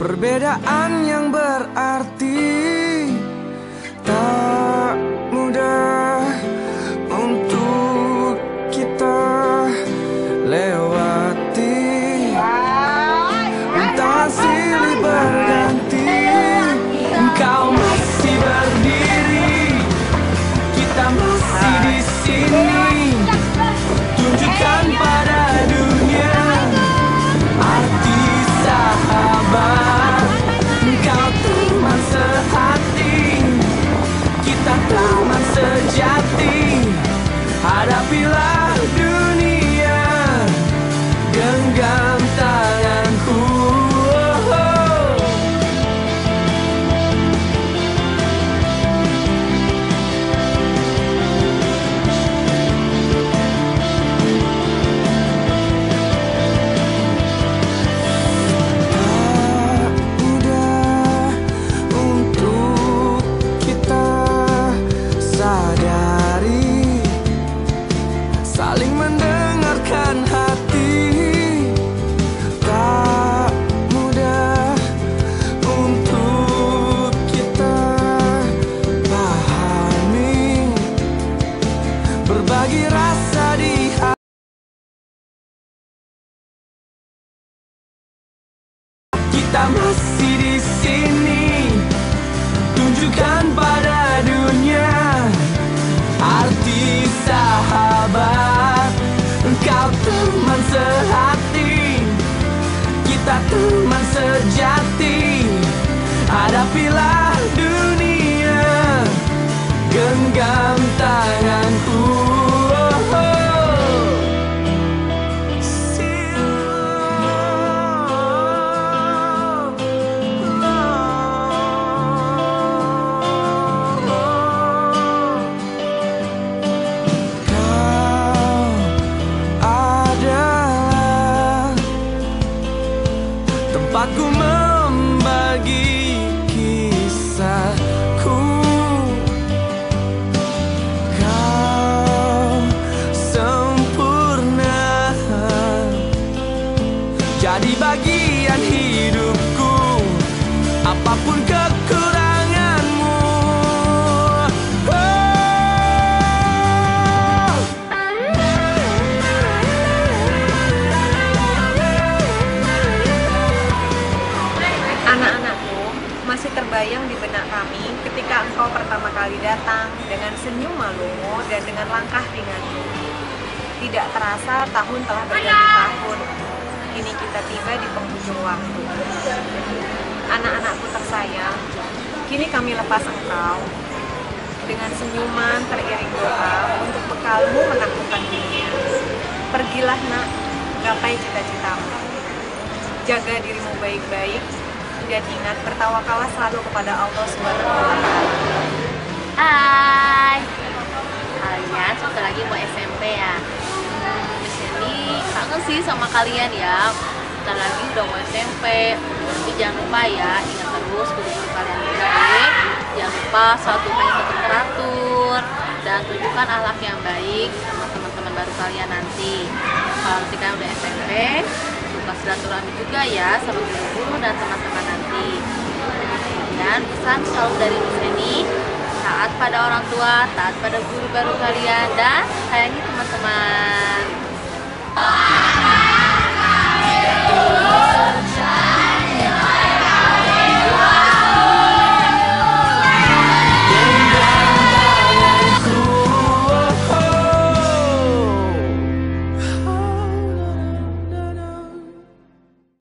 Perbedaan yang berarti tak mendengarkan hati. Tak mudah untuk kita pahami. Berbagi rasa di Kita masih di sini. Tunjukkan pada surgeon. Bagian hidupku Apa pun. Anak-anakku, masih terbayang di benak kami ketika engkau pertama kali datang dengan senyum malumu dan dengan langkah ringanmu. Tidak terasa tahun telah berganti tahun. Kini kita tiba di penghujung waktu. Anak-anakku tersayang, kini kami lepas engkau dengan senyuman teriring doa untuk bekalmu menaklukkan dunia. Pergilah nak, gapai cita-citamu. Jaga dirimu baik-baik dan ingat bertawakallah selalu kepada Allah Subhanahu wa taala. Hai. Sih sama kalian ya. Sebentar lagi udah mau SMP. Tapi jangan lupa ya, ingat terus guru-guru kalian yang baik. Jangan lupa satu tetap teratur dan tunjukkan akhlak yang baik sama teman-teman baru kalian nanti. Kalau nanti kalian udah SMP, suka silaturahmi juga ya sama guru-guru dan teman-teman nanti. Dan pesan selalu dari Eni, taat pada orang tua, taat pada guru baru kalian, dan sayangi teman-teman.